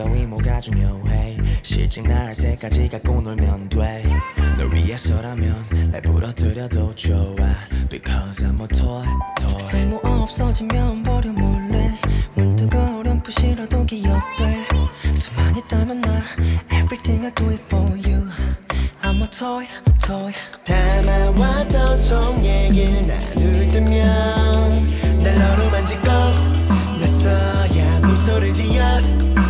따위 뭐가 중요해? 실직 날 때까지 갖고 놀면 돼널 위해서라면 날 부러뜨려도 좋아. Because I'm a toy, toy. 쓸모 없어지면 버려 몰래. 문득 어렴풋이라도 기억돼. 수만 있다면 나 Everything I do it for you. I'm a toy, toy. 담아왔던 속 얘기를 나눌 때면 날 너로 만지고 나서야 미소를 지었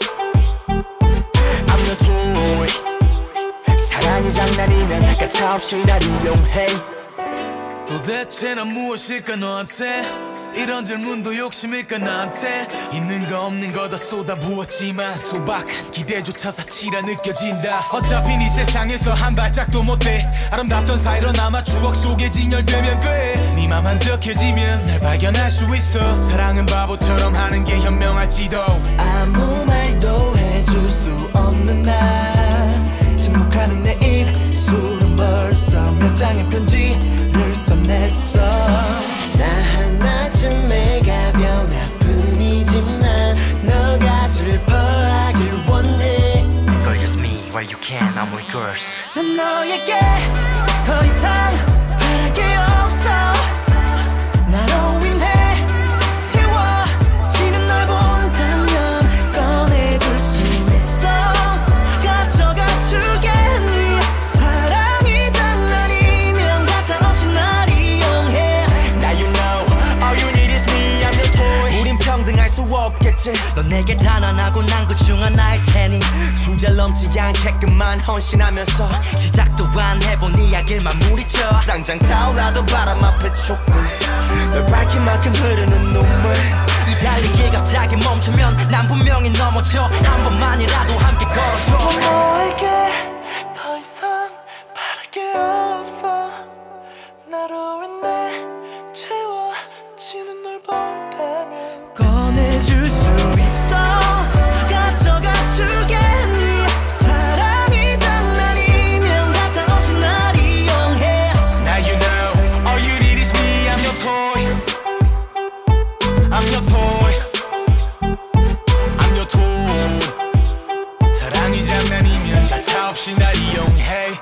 장난이면 가차없이 날 이용해. 도대체 난 무엇일까 너한테? 이런 질문도 욕심일까 나한테? 있는 거 없는 거 다 쏟아부었지만 소박한 기대조차 사치라 느껴진다. 어차피 네 세상에서 한 발짝도 못돼 아름답던 사이로 남아 추억 속에 진열되면 돼네맘 한적해지면 날 발견할 수 있어. 사랑은 바보처럼 하는 게 현명할지도. 아무 말도 써냈어. 나 하나쯤의 가벼운 아픔이지만 너가 슬퍼하길 원해. Girl, use me while you can, I'm with yours. 난 너에게 더 이상 수 없겠지. 넌 내게 단언하고 난그중 하나일 테니. 주제 넘지 않게끔만 헌신하면서 시작도 안 해본 이야기를 마무리쳐. 당장 타올라도 바람 앞에 촛불. 널 밝힌 만큼 흐르는 눈물. 이 달리기 갑자기 멈추면 난 분명히 넘어져. 한 번만이라도 함께 걸어줘 your toy I'm your tool 사랑이 장난이면 가차없이 날 이용해